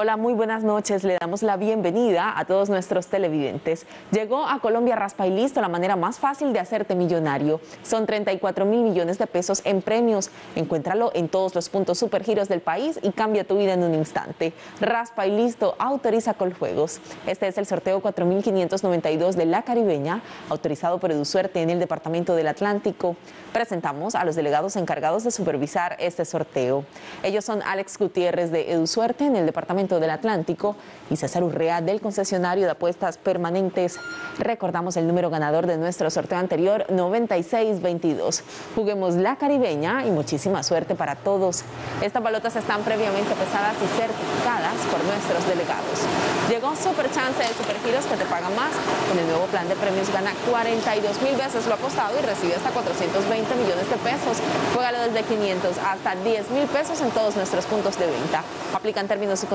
Hola, muy buenas noches. Le damos la bienvenida a todos nuestros televidentes. Llegó a Colombia Raspa y Listo, la manera más fácil de hacerte millonario. Son 34 mil millones de pesos en premios. Encuéntralo en todos los puntos supergiros del país y cambia tu vida en un instante. Raspa y Listo autoriza Coljuegos. Este es el sorteo 4592 de La Caribeña, autorizado por EduSuerte en el Departamento del Atlántico. Presentamos a los delegados encargados de supervisar este sorteo. Ellos son Alex Gutiérrez de EduSuerte en el Departamento del Atlántico y César Urrea del concesionario de apuestas permanentes. Recordamos el número ganador de nuestro sorteo anterior, 9622. Juguemos la caribeña y muchísima suerte para todos. Estas balotas están previamente pesadas y certificadas por nuestros delegados. Llegó Super Chance de Supergiros que te paga más. Con el nuevo plan de premios gana 42 mil veces lo apostado y recibe hasta 420 millones de pesos. Juégalo desde 500 hasta 10 mil pesos en todos nuestros puntos de venta. Aplican términos y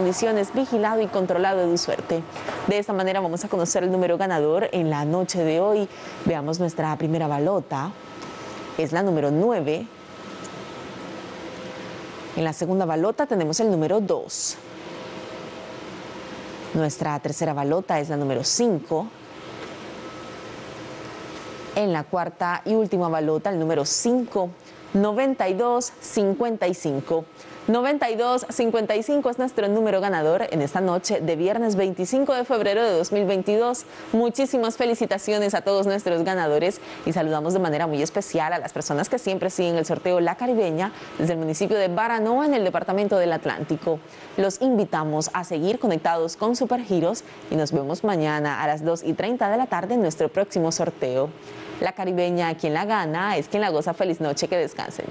vigilado y controlado de suerte. De esta manera vamos a conocer el número ganador en la noche de hoy. Veamos nuestra primera balota. Es la número 9. En la segunda balota tenemos el número 2. Nuestra tercera balota es la número 5. En la cuarta y última balota, el número 5, 92, 55. 9255 es nuestro número ganador en esta noche de viernes 25 de febrero de 2022. Muchísimas felicitaciones a todos nuestros ganadores y saludamos de manera muy especial a las personas que siempre siguen el sorteo La Caribeña desde el municipio de Baranoa en el departamento del Atlántico. Los invitamos a seguir conectados con Supergiros y nos vemos mañana a las 2 y 30 de la tarde en nuestro próximo sorteo. La Caribeña, quien la gana, es quien la goza. Feliz noche, que descansen.